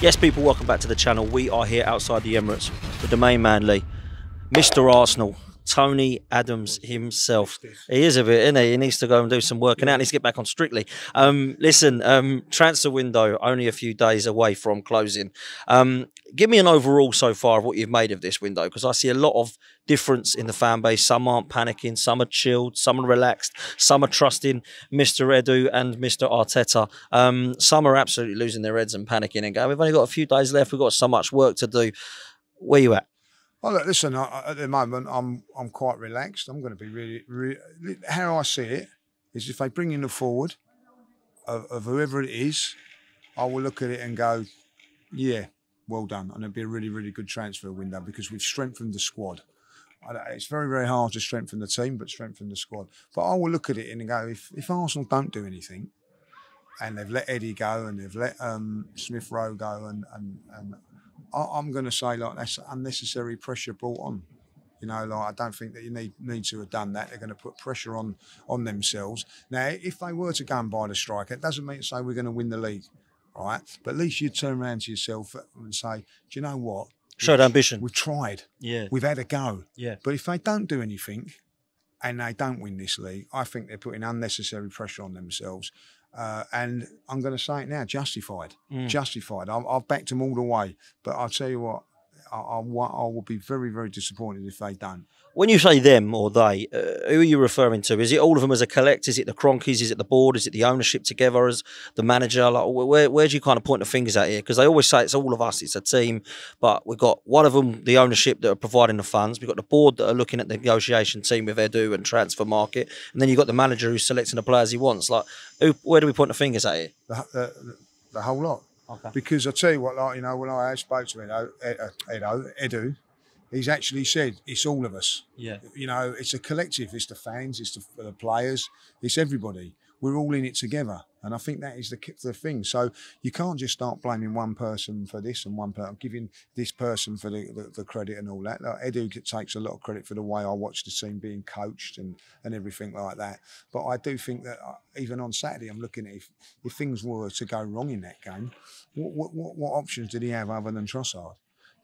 Yes, people, welcome back to the channel. We are here outside the Emirates with the main man, Lee, Mr. Arsenal, Tony Adams himself. He is a bit, isn't he? He needs to go and do some working out. He needs to get back on Strictly. Um, listen, um, transfer window only a few days away from closing. Um, give me an overall so far of what you've made of this window because I see a lot of difference in the fan base. Some aren't panicking, some are chilled, some are relaxed, some are trusting Mr. Edu and Mr. Arteta. Um, some are absolutely losing their heads and panicking and going, "We've only got a few days left. We've got so much work to do." Where you at? Well, look, listen. I, at the moment, I'm I'm quite relaxed. I'm going to be really, really. How I see it is, if they bring in the forward of, of whoever it is, I will look at it and go, "Yeah, well done," and it'll be a really, really good transfer window because we've strengthened the squad. It's very, very hard to strengthen the team, but strengthen the squad. But I will look at it and go, if, if Arsenal don't do anything, and they've let Eddie go and they've let um, Smith Rowe go, and, and, and I, am going to say like that's unnecessary pressure brought on. You know, like I don't think that you need need to have done that. They're going to put pressure on on themselves. Now, if they were to go and buy the striker, it doesn't mean to say we're going to win the league, right? But at least you turn around to yourself and say, do you know what? Showed ambition. We've tried. Yeah. We've had a go. Yeah. But if they don't do anything and they don't win this league, I think they're putting unnecessary pressure on themselves. Uh, and I'm going to say it now, justified, mm. justified. I've, I've, backed them all the way, but I'll tell you what, I, I, I will be very, very disappointed if they don't. When you say them or they, uh, who are you referring to? Is it all of them as a collect? Is it the Kroenkes? Is it the board? Is it the ownership together as the manager? Like, where, where do you kind of point the fingers at here? Because they always say it's all of us, it's a team, but we've got one of them, the ownership that are providing the funds. We've got the board that are looking at the negotiation team with Edu and transfer market, and then you've got the manager who's selecting the players he wants. Like, who, where do we point the fingers at here? The, the, the whole lot. Okay. Because I tell you what, like you know, when I spoke to Edo, Edo, Edu, he's actually said it's all of us. Yeah. You know, it's a collective. It's the fans. It's the, the players. It's everybody. We're all in it together, and I think that is the the thing. So you can't just start blaming one person for this and one person giving this person for the, the, the credit and all that. Like Edu takes a lot of credit for the way I watched the team being coached and and everything like that. But I do think that uh, even on Saturday, I'm looking at if if things were to go wrong in that game, what what, what options did he have other than Trossard?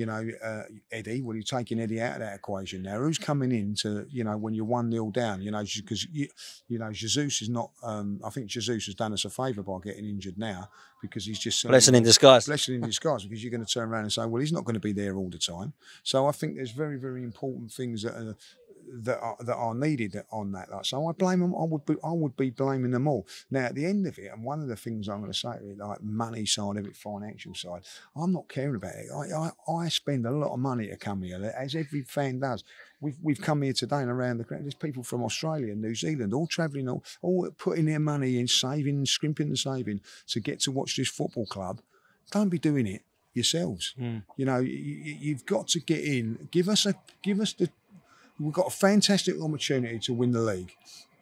You know, uh, Eddie, well, you're taking Eddie out of that equation now. Who's coming in to, you know, when you're 1 nil down, you know, because, you, you know, Jesus is not, um, I think Jesus has done us a favour by getting injured now because he's just. Blessing in disguise. Blessing in disguise because you're going to turn around and say, well, he's not going to be there all the time. So I think there's very, very important things that are that are, that are needed on that. Like, so I blame them. I would be I would be blaming them all. Now at the end of it, and one of the things I'm going to say, to it, like money side of it, financial side, I'm not caring about it. I, I, I spend a lot of money to come here, as every fan does. We've, we've come here today and around the ground. There's people from Australia, New Zealand, all travelling, all, all putting their money in, saving, scrimping and saving to get to watch this football club. Don't be doing it yourselves. Mm. You know, you, have got to get in. Give us a, give us the We've got a fantastic opportunity to win the league.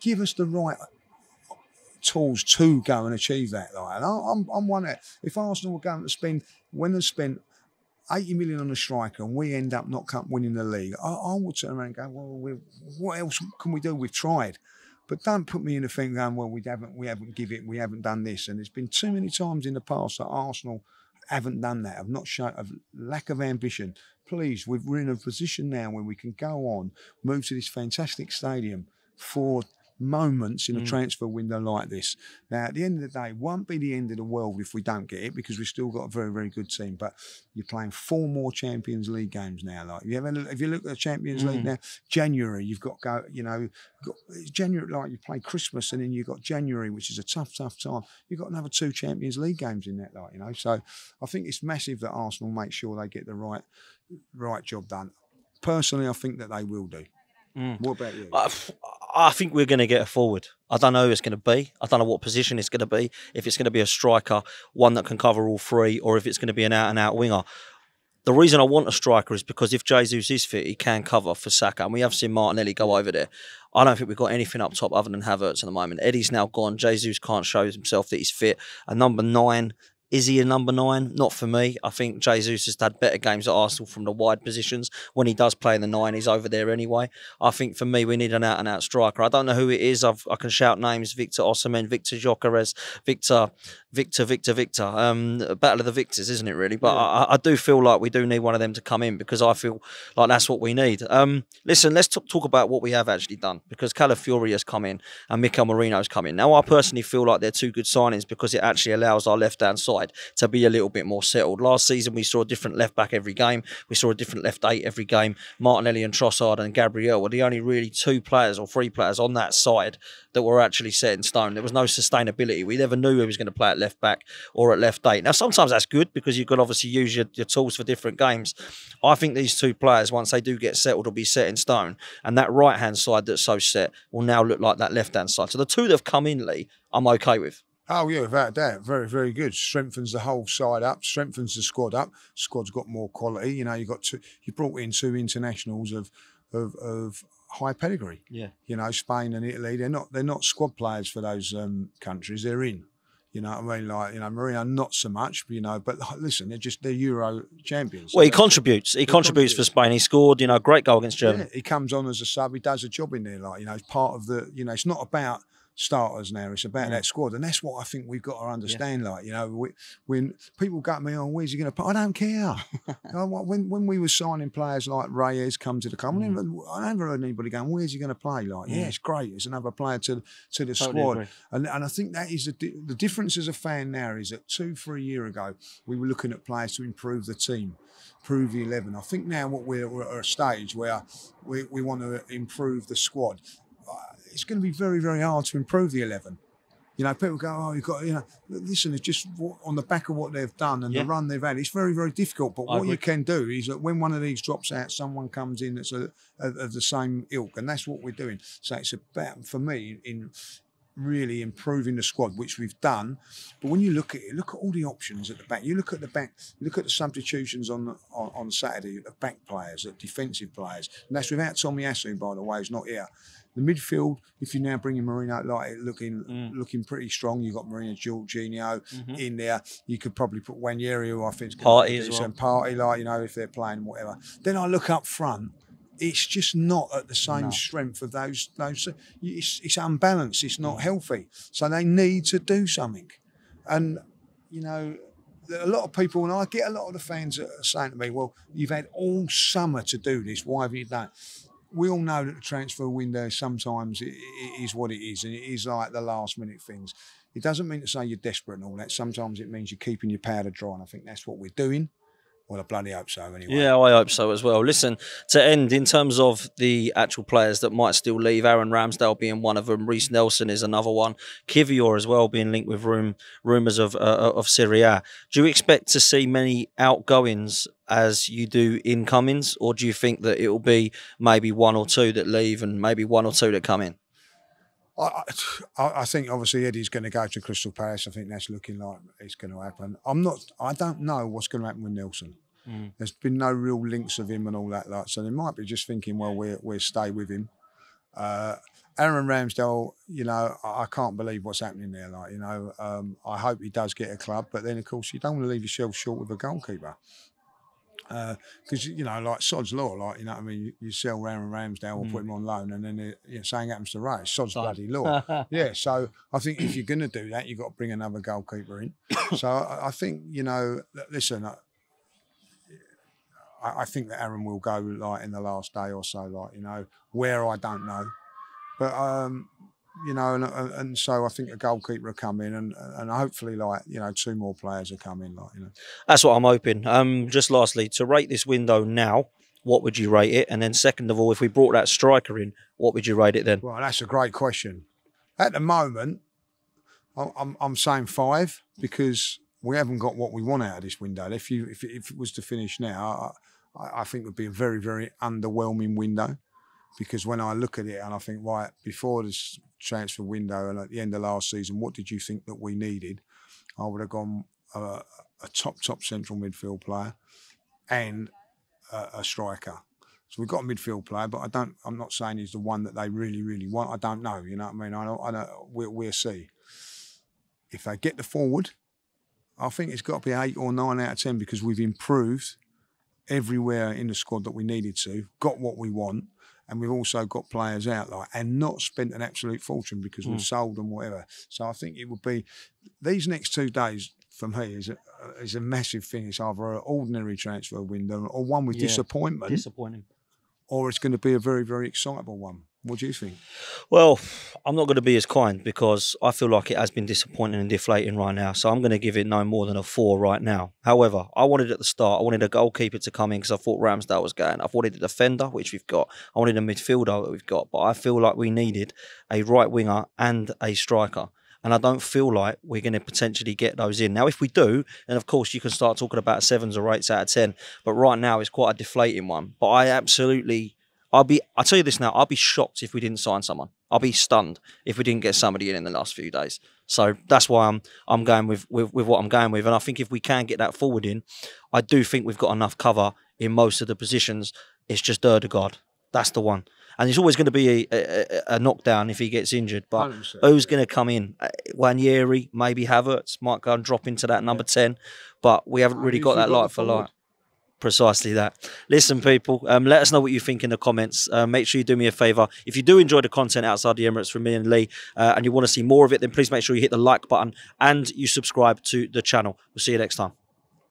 Give us the right tools to go and achieve that. Like, and I'm, I'm one that if Arsenal were going to spend, when they spent 80 million on a striker and we end up not winning the league, I, I would turn around and go, well, what else can we do? We've tried. But don't put me in a thing going, well, we haven't, we haven't give it, we haven't done this. And there's been too many times in the past that Arsenal haven't done that, have not shown a lack of ambition. Please, we're in a position now where we can go on, move to this fantastic stadium for moments in a mm. transfer window like this. Now, at the end of the day, it won't be the end of the world if we don't get it because we've still got a very, very good team. But you're playing four more Champions League games now. Like, you ever, if you look at the Champions mm. League now, January, you've got go, you know, got, January, like you play Christmas and then you've got January, which is a tough, tough time. You've got another two Champions League games in that, like, you know. So I think it's massive that Arsenal make sure they get the right, right job done. Personally, I think that they will do. Mm. What about you? I, I think we're going to get a forward. I don't know who it's going to be. I don't know what position it's going to be. If it's going to be a striker, one that can cover all three, or if it's going to be an out and out winger. The reason I want a striker is because if Jesus is fit, he can cover for Saka. And we have seen Martinelli go over there. I don't think we've got anything up top other than Havertz at the moment. Eddie's now gone. Jesus can't show himself that he's fit. A number nine is he a number nine? Not for me. I think Jesus has had better games at Arsenal from the wide positions. When he does play in the nine, he's over there anyway. I think for me, we need an out and out striker. I don't know who it is. I've, i can shout names Victor Osimhen, Victor Gyökeres, Victor Victor, Victor, Victor. Um, battle of the victors, isn't it? Really, but yeah. I, I, do feel like we do need one of them to come in because I feel like that's what we need. Um, listen, let's talk about what we have actually done because Calafiori has come in and Mikel Merino's come in. Now, I personally feel like they're two good signings because it actually allows our left hand side to be a little bit more settled. Last season, we saw a different left back every game. We saw a different left eight every game. Martinelli and Trossard and Gabriel were the only really two players or three players on that side that were actually set in stone. There was no sustainability. We never knew who was going to play at left back or at left eight. Now, sometimes that's good because got to obviously use your, your tools for different games. I think these two players, once they do get settled, will be set in stone. And that right hand side that's so set will now look like that left hand side. So the two that have come in, Lee, I'm okay with. Oh yeah, without doubt, very very good. Strengthens the whole side up, strengthens the squad up. Squad's got more quality. You know, you got two. You brought in two internationals of of, of high pedigree. Yeah. You know, Spain and Italy, they're not they're not squad players for those um, countries. They're in. You know what I mean? Like, you know, Merino not so much, you know, but listen, they're just they're Euro champions. Well, he contributes. He, he contributes, contributes, for Spain. He scored, you know, a great goal against Germany. Yeah, he comes on as a sub. He does a job in there, like you know, it's part of the. You know, it's not about starters now. It's about that squad, and that's what I think we've got to understand. Yeah. Like you know, we, when people got me on, where's he going to play? I don't care. when when we were signing players like Reyes come to the club, mm. I never heard anybody going, where's he going to play? Like, yeah, it's great. It's another player to to the totally squad, and and I think that is the the difference as a fan now is that two three year ago we were looking at players to improve the team improve the 11. I think now what we're, we're, at a stage where we, we want to improve the squad it's going to be very, very hard to improve the 11. You know, people go, oh, you've got, you know, listen, it's just on the back of what they've done and yeah. the run they've had. It's very, very difficult. But what you can do is that when one of these drops out, someone comes in that's a, a, of the same ilk, and that's what we're doing. So it's about, for me, in really improving the squad, which we've done. But when you look at it, look at all the options at the back. You look at the back, look at the substitutions on on, on Saturday, the back players, the defensive players, and that's without Tomiyasu, by the way, who's not here. The midfield, if you're now bringing Merino like looking mm. looking pretty strong, you've got Merino Jorginho mm-hmm. in there. You could probably put Nwaneri, who I think is going to be as well. Partey, like you know, if they're playing whatever. Then I look up front. It's just not at the same no. strength of those. Those it's, it's unbalanced. It's not healthy. So they need to do something. And you know, a lot of people, and I get a lot of the fans that are saying to me, "Well, you've had all summer to do this. Why have you done?" we all know that the transfer window sometimes it, it is what it is, and it is like the last minute things. It doesn't mean to say you're desperate and all that. Sometimes it means you're keeping your powder dry, and I think that's what we're doing. Well, I bloody hope so anyway. Yeah, I hope so as well. Listen, to end, in terms of the actual players that might still leave, Aaron Ramsdale being one of them, Reiss Nelson is another one, Kivior as well being linked with room, rumours of, uh, of Serie A. Do you expect to see many outgoings as you do incomings, or do you think that it will be maybe one or two that leave and maybe one or two that come in? I, I, think obviously Eddie's going to go to Crystal Palace. I think that's looking like it's going to happen. I'm not. I don't know what's going to happen with Nelson. Mm. There's been no real links of him and all that. Like, so they might be just thinking, well, we'll, we'll stay with him. Uh, Aaron Ramsdale, you know, I, I, can't believe what's happening there. Like, you know, um, I hope he does get a club, but then of course you don't want to leave yourself short with a goalkeeper because uh, you know, like Sod's law, like you know, I mean, you, you sell Aaron Ramsdale or mm. put him on loan, and then it, you know, something happens to Ray. Sod's bloody law. yeah, so I think if you're going to do that, you've got to bring another goalkeeper in. so I, I, think you know, listen, I, I, think that Aaron will go like in the last day or so, like you know, where I don't know, but um, you know, and, and so I think a goalkeeper will come in, and and hopefully, like you know, two more players will come in, like you know. That's what I'm hoping. Um, just lastly, to rate this window now, what would you rate it? And then, second of all, if we brought that striker in, what would you rate it then? Well, that's a great question. At the moment, I'm I'm saying five because we haven't got what we want out of this window. If you if if it was to finish now, I, I think it would be a very very underwhelming window because when I look at it and I think, right, before this transfer window and at the end of last season, what did you think that we needed? I would have gone uh, a top, top central midfield player and a striker. So we've got a midfield player, but I don't. I'm not saying he's the one that they really, really want. I don't know. You know what I mean? I don't. I don't we'll, we'll see. If they get the forward, I think it's got to be eight or nine out of ten because we've improved everywhere in the squad that we needed to, got what we want, and we've also got players out like and not spent an absolute fortune because Mm. we've sold them whatever. So I think it would be these next two days for me is a, is a massive thing. It's either an ordinary transfer window or one with Yeah. disappointment, Disappointing. or it's going to be a very very excitable one. What do you think? Well, I'm not going to be as kind because I feel like it has been disappointing and deflating right now. So I'm going to give it no more than a four right now. However, I wanted at the start, I wanted a goalkeeper to come in because I thought Ramsdale was going. I wanted a defender, which we've got. I wanted a midfielder, that we've got. But I feel like we needed a right winger and a striker. And I don't feel like we're going to potentially get those in. Now, if we do, then of course you can start talking about sevens or eights out of 10. But right now it's quite a deflating one. But I absolutely I'll be. I'll tell you this now. I'll be shocked if we didn't sign someone. I'll be stunned if we didn't get somebody in in the last few days. So that's why I'm I'm going with with, with what I'm going with. And I think if we can get that forward in, I do think we've got enough cover in most of the positions. It's just Ødegaard. That's the one. And it's always going to be a, a, a knockdown if he gets injured. But who's going to come in? Uh, Nwaneri, maybe Havertz might go and drop into that number ten. But we haven't really got that light for light. Precisely that. Listen, people, um, let us know what you think in the comments. Uh, make sure you do me a favor. If you do enjoy the content outside the Emirates from me and Lee, uh, and you want to see more of it, then please make sure you hit the like button and you subscribe to the channel. We'll see you next time.